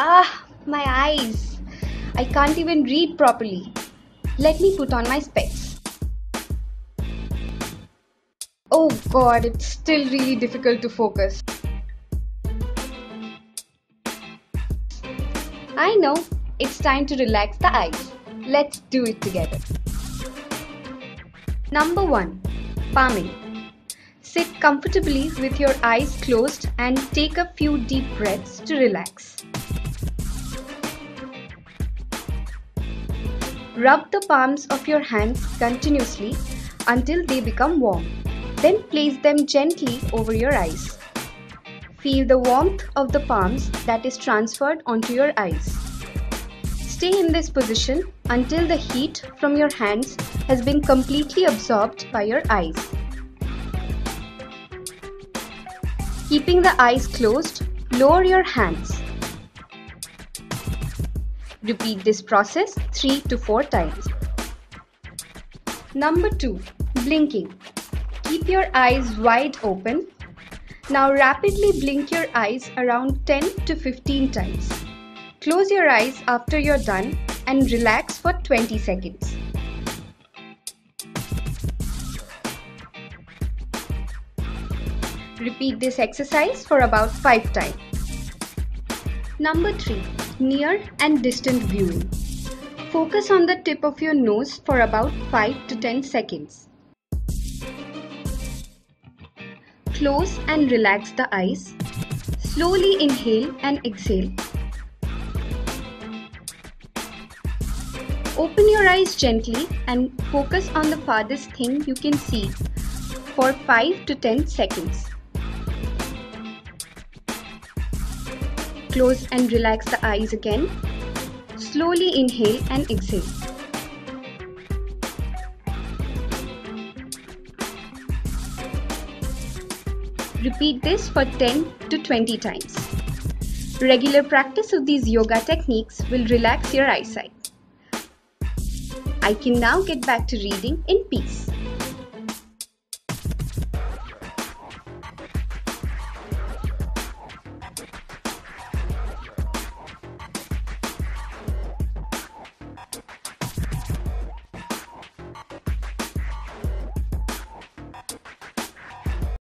Ah, my eyes. I can't even read properly. Let me put on my specs. Oh god, it's still really difficult to focus. I know, it's time to relax the eyes. Let's do it together. Number 1. Palming. Sit comfortably with your eyes closed and take a few deep breaths to relax. Rub the palms of your hands continuously until they become warm. Then place them gently over your eyes. Feel the warmth of the palms that is transferred onto your eyes. Stay in this position until the heat from your hands has been completely absorbed by your eyes. Keeping the eyes closed, lower your hands. Repeat this process 3 to 4 times. Number 2. Blinking. Keep your eyes wide open. Now rapidly blink your eyes around 10 to 15 times. Close your eyes after you're done and relax for 20 seconds. Repeat this exercise for about 5 times. Number 3. Near and distant viewing. Focus on the tip of your nose for about 5 to 10 seconds. Close and relax the eyes. Slowly inhale and exhale. Open your eyes gently and focus on the farthest thing you can see for 5 to 10 seconds. Close and relax the eyes again. Slowly inhale and exhale. Repeat this for 10 to 20 times. Regular practice of these yoga techniques will relax your eyesight. I can now get back to reading in peace.